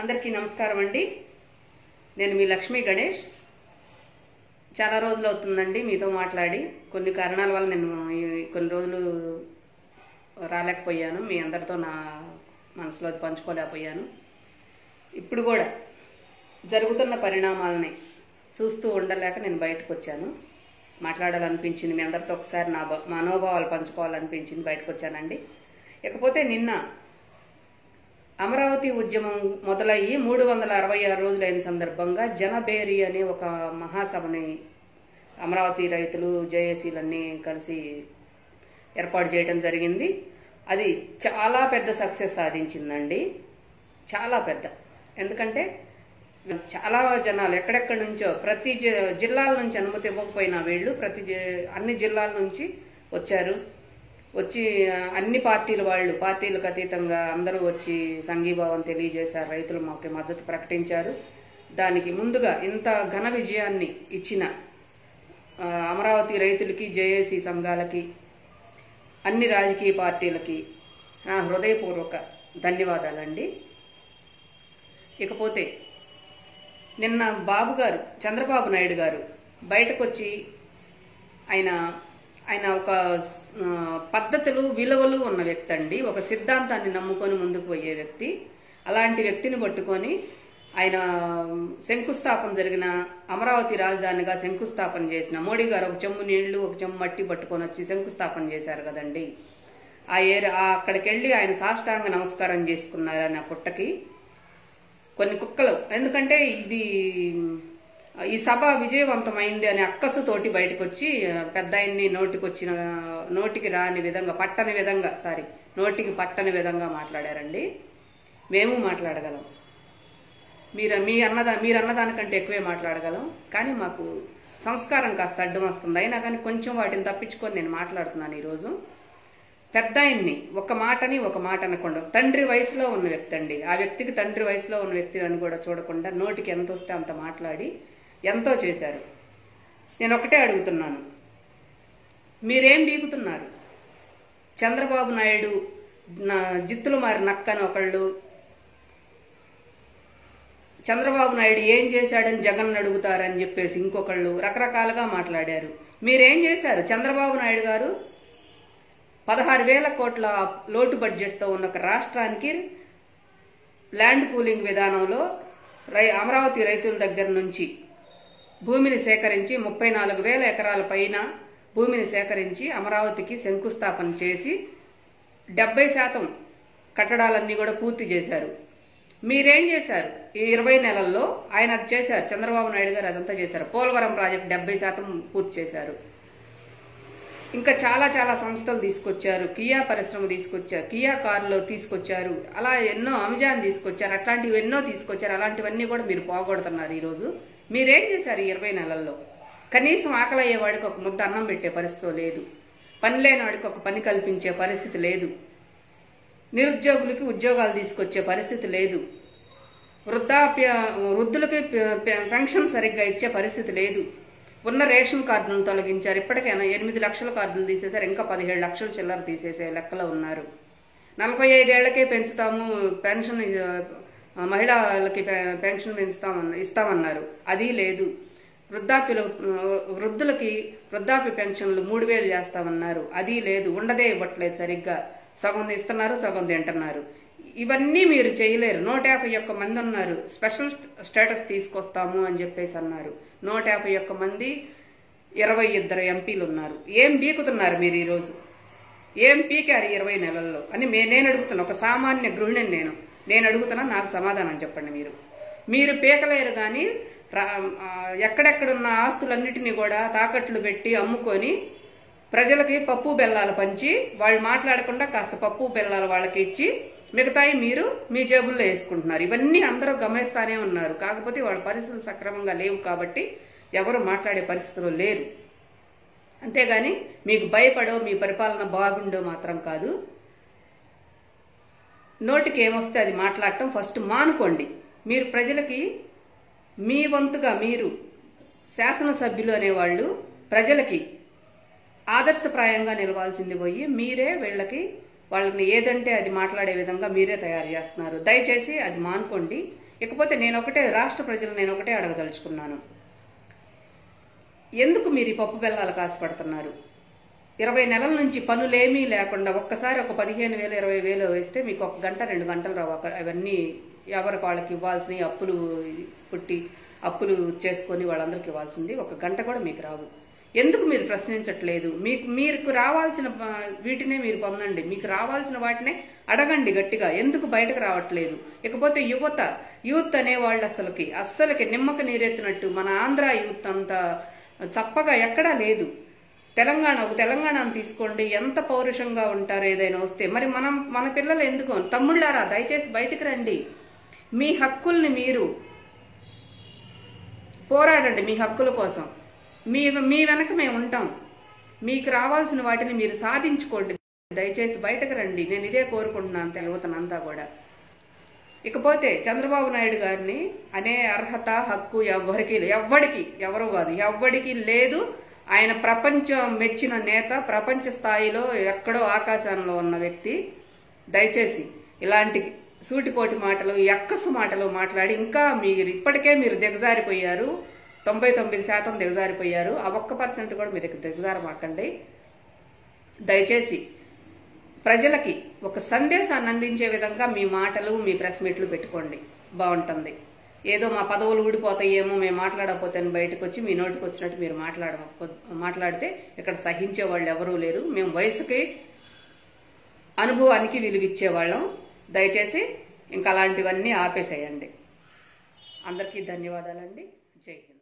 అందరికీ నమస్కారం అండి. నేను మీ లక్ష్మీ గణేష్. చాలా రోజులు అవుతుందండి మీతో మాట్లాడి. కొన్ని కారణాల వల్ల నేను కొన్ని రోజులు రాలేకపోయాను. మీ అందరితో నా మనసులో పంచుకోలేకపోయాను. ఇప్పుడు కూడా జరుగుతున్న పరిణామాలని చూస్తూ ఉండలేక నేను బయటకు వచ్చాను. మాట్లాడాలనిపించింది. మీ అందరితో ఒకసారి నా మనోభావాలు పంచుకోవాలనిపించింది. బయటకు వచ్చానండి. ఇకపోతే నిన్న అమరావతి ఉద్యమం మొదలయ్యి మూడు వందల అరవై ఆరు రోజులైన సందర్భంగా జనబేరి అనే ఒక మహాసభని అమరావతి రైతులు జేఏసీలన్నీ కలిసి ఏర్పాటు చేయడం జరిగింది. అది చాలా పెద్ద సక్సెస్ సాధించిందండి. చాలా పెద్ద. ఎందుకంటే చాలా జనాలు ఎక్కడెక్కడి నుంచో ప్రతి జి- జిల్లాల నుంచి అనుమతి ఇవ్వకపోయినా వీళ్ళు ప్రతి అన్ని జిల్లాల నుంచి వచ్చారు. వచ్చి అన్ని పార్టీల వాళ్ళు పార్టీలకు అతీతంగా అందరూ వచ్చి సంఘీభావం తెలియజేశారు. రైతులు మాకు మద్దతు ప్రకటించారు. దానికి ముందుగా ఇంత ఘన విజయాన్ని ఇచ్చిన అమరావతి రైతులకి జేఏసీ సంఘాలకి అన్ని రాజకీయ పార్టీలకి నా హృదయపూర్వక ధన్యవాదాలండి. ఇకపోతే నిన్న బాబు గారు చంద్రబాబు నాయుడు గారు బయటకు వచ్చి ఆయన ఆయన ఒక పద్ధతులు విలువలు ఉన్న వ్యక్తి అండి. ఒక సిద్ధాంతాన్ని నమ్ముకొని ముందుకు పోయే వ్యక్తి. అలాంటి వ్యక్తిని పట్టుకొని ఆయన శంకుస్థాపన జరిగిన అమరావతి రాజధానిగా శంకుస్థాపన చేసిన మోడీ గారు ఒక చెమ్ము నీళ్ళు ఒక చెమ్ము మట్టి పట్టుకొని వచ్చి శంకుస్థాపన చేశారు కదండి. ఆ ఏరియా అక్కడికి వెళ్ళి ఆయన సాష్టాంగ నమస్కారం చేసుకున్నారు ఆయన పుట్టకి కొన్ని కుక్కలు. ఎందుకంటే ఇది ఈ సభ విజయవంతమైంది అనే అక్కసుతోటి బయటకు వచ్చి పెద్ద ఆయన్ని నోటికొచ్చిన నోటికి రాని విధంగా పట్టని విధంగా సారీ నోటికి పట్టని విధంగా మాట్లాడారండి. మేము మాట్లాడగలం. మీరు మీ అన్నదా మీరు అన్నదానికంటే ఎక్కువే మాట్లాడగలం. కానీ మాకు సంస్కారం కాస్త అడ్డం వస్తుంది. అయినా కానీ కొంచెం వాటిని తప్పించుకొని నేను మాట్లాడుతున్నాను ఈరోజు. పెద్ద ఆయన్ని ఒక మాటని ఒక మాట అనకుండా తండ్రి వయసులో ఉన్న వ్యక్తి అండి. ఆ వ్యక్తికి తండ్రి వయసులో ఉన్న వ్యక్తి అని కూడా చూడకుండా నోటికి ఎంత వస్తే అంత మాట్లాడి ఎంతో చేశారు. నేను ఒకటే అడుగుతున్నాను. మీరేం బీగుతున్నారు? చంద్రబాబు నాయుడు జిత్తులు మారి నక్కని ఒకళ్ళు. చంద్రబాబు నాయుడు ఏం చేశాడని జగన్ అడుగుతారని చెప్పేసి ఇంకొకళ్ళు రకరకాలుగా మాట్లాడారు. మీరేం చేశారు చంద్రబాబు నాయుడు గారు? పదహారు వేల కోట్ల లోటు బడ్జెట్తో ఉన్న ఒక రాష్ట్రానికి ల్యాండ్ పూలింగ్ విధానంలో రై అమరావతి రైతుల దగ్గర నుంచి భూమిని సేకరించి ముప్పై నాలుగు వేల ఎకరాల పైన భూమిని సేకరించి అమరావతికి శంకుస్థాపన చేసి డెబ్బై శాతం కట్టడాలన్నీ కూడా పూర్తి చేశారు. మీరేం చేశారు? ఈ ఇరవై నెలల్లో ఆయన అది చేశారు. చంద్రబాబు నాయుడు గారు అదంతా చేశారు. పోలవరం ప్రాజెక్ట్ డెబ్బై శాతం పూర్తి చేశారు. ఇంకా చాలా చాలా సంస్థలు తీసుకొచ్చారు. కియా పరిశ్రమ తీసుకొచ్చారు. కియా కారులో తీసుకొచ్చారు. అలా ఎన్నో అమెజాన్ తీసుకొచ్చారు. అట్లాంటివి ఎన్నో తీసుకొచ్చారు. అలాంటివన్నీ కూడా మీరు పోగొడుతున్నారు ఈరోజు. మీరేం చేశారు ఈ ఇరవై నెలల్లో? కనీసం ఆకలి అయ్యేవాడికి ఒక ముద్ద అన్నం పెట్టే పరిస్థితి లేదు. పని లేనివాడికి ఒక పని కల్పించే పరిస్థితి లేదు. నిరుద్యోగులకి ఉద్యోగాలు తీసుకొచ్చే పరిస్థితి లేదు. వృద్ధాప్య వృద్ధులకి పె- పెన్షన్ సరిగ్గా ఇచ్చే పరిస్థితి లేదు. ఉన్న రేషన్ కార్డులను తొలగించారు. ఇప్పటికైనా ఎనిమిది లక్షల కార్డులు తీసేశారు. ఇంకా పదిహేడు లక్షల చిల్లర తీసేసే లెక్కలో ఉన్నారు. నలభై ఐదేళ్ళకే పెంచుతాము పెన్షన్ మహిళలకి పె- పెన్షన్ పెంచుతామన్న ఇస్తామన్నారు. అది లేదు. వృద్ధాప్యులు వృద్ధులకి వృద్ధాప్య పెన్షన్లు మూడు వేలు చేస్తామన్నారు. అది లేదు ఉండదే ఇవ్వట్లేదు సరిగ్గా. సగం ఇస్తున్నారు సగం తింటున్నారు. ఇవన్నీ మీరు చేయలేరు. నూట యాభై ఒక్క మంది ఉన్నారు. స్పెషల్ స్టేటస్ తీసుకొస్తాము అని చెప్పేసి అన్నారు. నూట యాభై ఒక్క మంది ఇరవై ఇద్దరు ఎంపీలు ఉన్నారు. ఏం బీకుతున్నారు మీరు ఈరోజు? ఏం పీకారు ఇరవై నెలల్లో? అని మే నేను అడుగుతున్నా. ఒక సామాన్య గృహిణిని నేను. నేను అడుగుతున్నా నాకు సమాధానం చెప్పండి మీరు. మీరు పీకలేరు కానీ ఎక్కడెక్కడున్న ఆస్తులన్నిటినీ కూడా తాకట్లు పెట్టి అమ్ముకొని ప్రజలకి పప్పు బెల్లాలు పంచి వాళ్ళు మాట్లాడకుండా కాస్త పప్పు బెల్లాలు వాళ్ళకి ఇచ్చి మిగతాయి మీరు మీ జేబుల్లో వేసుకుంటున్నారు. ఇవన్నీ అందరూ గమనిస్తానే ఉన్నారు. కాకపోతే వాళ్ళ పరిస్థితులు సక్రమంగా లేవు కాబట్టి ఎవరు మాట్లాడే పరిస్థితులు లేరు. అంతేగాని మీకు భయపడో మీ పరిపాలన బాగుండో మాత్రం కాదు. నోటికి ఏమొస్తే అది మాట్లాడటం ఫస్ట్ మానుకోండి. మీరు ప్రజలకి మీ వంతుగా మీరు శాసనసభ్యులు అనేవాళ్ళు ప్రజలకి ఆదర్శప్రాయంగా నిలవాల్సింది పోయి మీరే వీళ్ళకి వాళ్ళని ఏదంటే అది మాట్లాడే విధంగా మీరే తయారు చేస్తున్నారు. దయచేసి అది మానుకోండి. ఇకపోతే నేను ఒకటే రాష్ట్ర ప్రజలు నేను ఒకటే అడగదలుచుకున్నాను. ఎందుకు మీరు ఈ పప్పు బెల్లాలు ఆశపడుతున్నారు? ఇరవై నెలల నుంచి పనులేమీ లేకుండా ఒక్కసారి ఒక పదిహేను వేలు ఇరవై వేలు వేస్తే మీకు ఒక గంట రెండు గంటలు రావు. అక్కడ అవన్నీ ఎవరికి వాళ్ళకి ఇవ్వాల్సినవి అప్పులు పుట్టి అప్పులు చేసుకొని వాళ్ళందరికి ఇవ్వాల్సింది ఒక గంట కూడా మీకు రావు. ఎందుకు మీరు ప్రశ్నించట్లేదు? మీకు మీకు రావాల్సిన వీటినే మీరు పొందండి. మీకు రావాల్సిన వాటినే అడగండి గట్టిగా. ఎందుకు బయటకు రావట్లేదు? ఇకపోతే యువత యూత్ అనేవాళ్ళు అసలుకి అస్సలకి నిమ్మక నీరెత్తినట్టు మన ఆంధ్ర యూత్ అంతా చప్పగా ఎక్కడా లేదు. తెలంగాణ ఒక తెలంగాణను తీసుకోండి ఎంత పౌరుషంగా ఉంటారు ఏదైనా వస్తే. మరి మనం మన పిల్లలు ఎందుకు? తమ్ముళ్ళారా దయచేసి బయటికి రండి. మీ హక్కుల్ని మీరు పోరాడండి మీ హక్కుల కోసం. మీ మీ వెనక మేము ఉంటాం. మీకు రావాల్సిన వాటిని మీరు సాధించుకోండి. దయచేసి బయటకు రండి. నేను ఇదే కోరుకుంటున్నాను తెలుగుతనంతా కూడా. ఇకపోతే చంద్రబాబు నాయుడు గారిని అనే అర్హత హక్కు ఎవ్వరికి ఎవ్వడికి ఎవరు కాదు ఎవ్వడికి లేదు. ఆయన ప్రపంచం మెచ్చిన నేత ప్రపంచ స్థాయిలో ఎక్కడో ఆకాశంలో ఉన్న వ్యక్తి. దయచేసి ఇలాంటి సూటిపోటి మాటలు ఎక్కసు మాటలు మాట్లాడి ఇంకా మీరు ఇప్పటికే మీరు దిగజారిపోయారు. తొంభై తొమ్మిది శాతం దిగజారిపోయారు. ఆ ఒక్క పర్సెంట్ కూడా మీరు దిగజారమాకండి. దయచేసి ప్రజలకి ఒక సందేశాన్ని అందించే విధంగా మీ మాటలు మీ ప్రెస్ మీట్లు పెట్టుకోండి. బాగుంటుంది. ఏదో మా పదవులు ఊడిపోతాయేమో మేము మాట్లాడకపోతే బయటకు వచ్చి మీ నోటికి వచ్చినట్టు మీరు మాట్లాడ మాట్లాడితే ఇక్కడ సహించే వాళ్ళు ఎవరూ లేరు. మేము వయసుకి అనుభవానికి విలువిచ్చేవాళ్ళం. దయచేసి ఇంకా అలాంటివన్నీ ఆపేసేయండి. అందరికీ ధన్యవాదాలండి. జై హింద్.